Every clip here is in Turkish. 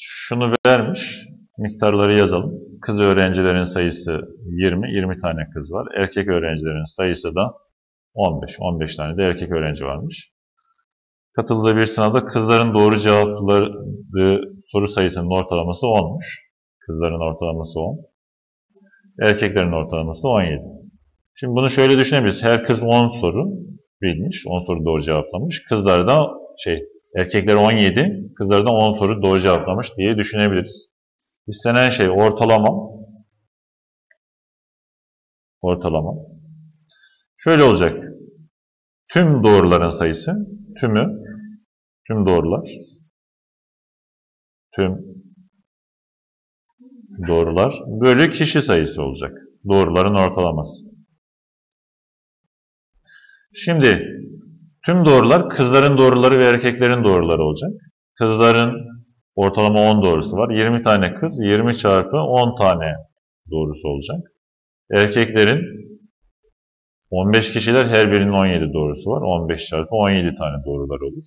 şunu vermiş. Miktarları yazalım. Kız öğrencilerin sayısı 20. 20 tane kız var. Erkek öğrencilerin sayısı da 15. 15 tane de erkek öğrenci varmış. Katıldığı bir sınavda kızların doğru cevapladığı soru sayısının ortalaması 10'muş. Kızların ortalaması 10. Erkeklerin ortalaması 17. Şimdi bunu şöyle düşünebiliriz. Her kız 10 soru bilmiş, 10 soru doğru cevaplamış. Kızlar da şey, erkekler 17, kızlar da 10 soru doğru cevaplamış diye düşünebiliriz. İstenen şey ortalama. Ortalama. Şöyle olacak. Tüm doğruların sayısı, tümü, tüm doğrular, tüm doğrular bölü kişi sayısı olacak. Doğruların ortalaması. Şimdi tüm doğrular kızların doğruları ve erkeklerin doğruları olacak. Kızların ortalama 10 doğrusu var. 20 tane kız 20 çarpı 10 tane doğrusu olacak. Erkeklerin 15 kişiler her birinin 17 doğrusu var. 15 çarpı 17 tane doğrular olur.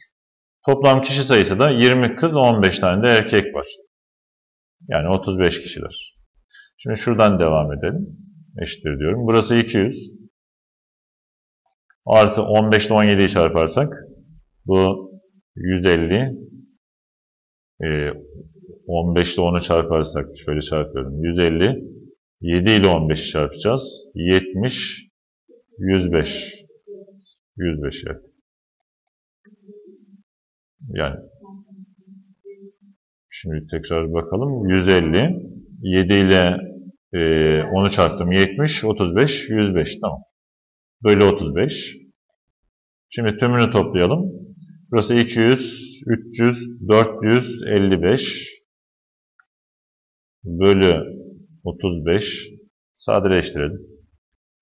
Toplam kişi sayısı da 20 kız 15 tane de erkek var. Yani 35 kişiler. Şimdi şuradan devam edelim. Eşittir diyorum. Burası 200. Artı 15 ile 17'yi çarparsak bu 150. Ee, 15 ile 10'u çarparsak şöyle çarpıyorum. 150. 7 ile 15'i çarpacağız. 70. 105. 105 evet. Yani şimdi tekrar bakalım. 150. 7 ile e, 10'u çarptım. 70. 35. 105. Tamam. Bölü 35. Şimdi tümünü toplayalım. Burası 200, 300, 455 bölü 35. Sadeleştirelim.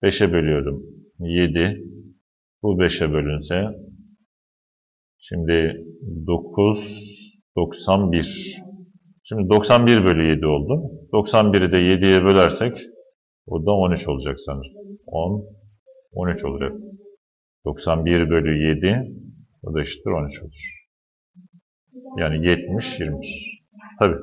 5'e bölüyorum. 7. Bu 5'e bölünse. Şimdi 9, 91. Şimdi 91 bölü 7 oldu. 91'i de 7'ye bölersek o da 13 olacak sanırım. 10, 13 olur hep. 91 bölü 7 o da eşittir 13 olur. Yani 70, 20. Tabii.